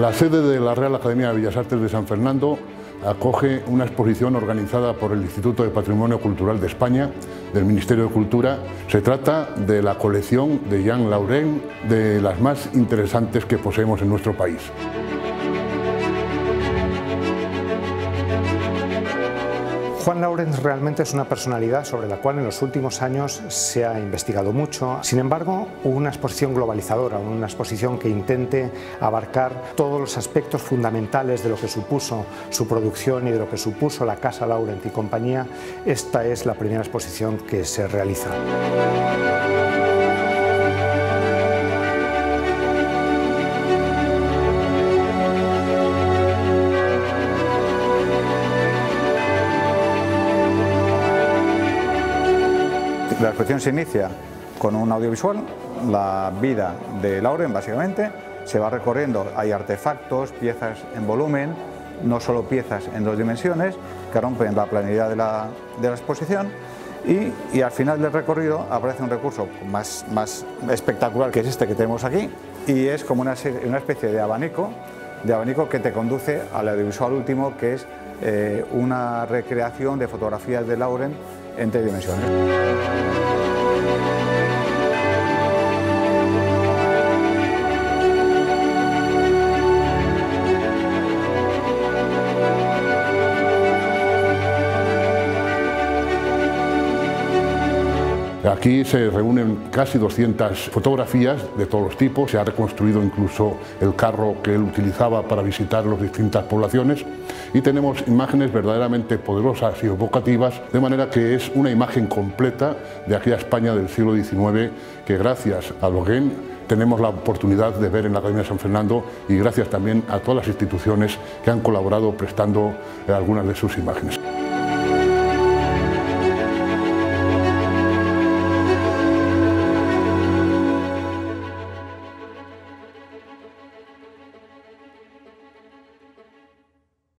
La sede de la Real Academia de Bellas Artes de San Fernando acoge una exposición organizada por el Instituto de Patrimonio Cultural de España, del Ministerio de Cultura. Se trata de la colección de Jean Laurent, de las más interesantes que poseemos en nuestro país. Juan Laurens realmente es una personalidad sobre la cual en los últimos años se ha investigado mucho. Sin embargo, una exposición globalizadora, una exposición que intente abarcar todos los aspectos fundamentales de lo que supuso su producción y de lo que supuso la Casa Laurent y compañía, esta es la primera exposición que se realiza. La exposición se inicia con un audiovisual, la vida de Lauren básicamente, se va recorriendo, hay artefactos, piezas en volumen, no solo piezas en dos dimensiones, que rompen la planidad de la, exposición, y, al final del recorrido aparece un recurso más, espectacular que es este que tenemos aquí, y es como una especie de abanico, de abanico que te conduce al audiovisual último, que es eh, una recreación de fotografías de Lauren en tres dimensiones. Aquí se reúnen casi 200 fotografías de todos los tipos, se ha reconstruido incluso el carro que él utilizaba para visitar las distintas poblaciones y tenemos imágenes verdaderamente poderosas y evocativas, de manera que es una imagen completa de aquella España del siglo XIX que gracias a Loguén tenemos la oportunidad de ver en la Academia de San Fernando y gracias también a todas las instituciones que han colaborado prestando algunas de sus imágenes.